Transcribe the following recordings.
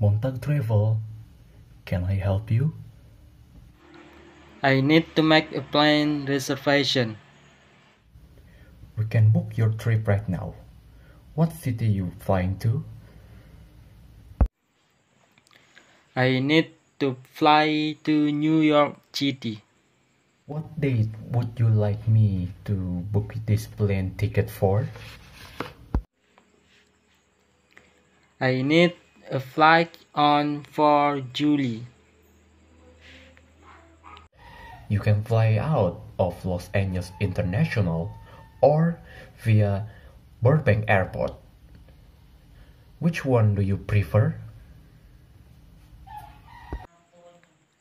Montag Travel. Can I help you? I need to make a plane reservation. We can book your trip right now. What city you flying to? I need to fly to New York City. What date would you like me to book this plane ticket for? I need a flight on for July. You can fly out of Los Angeles International or via Burbank Airport. Which one do you prefer?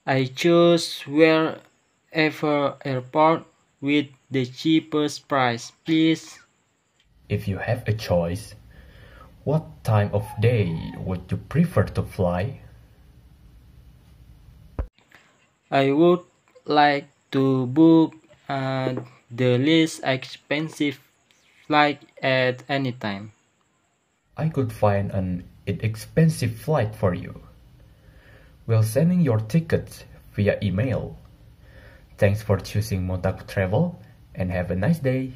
I choose wherever airport with the cheapest price, please. If you have a choice, what time of day would you prefer to fly? I would like to book uh, the least expensive flight at any time. I could find an inexpensive flight for you. We'll sending your tickets via email. Thanks for choosing Montag Travel and have a nice day.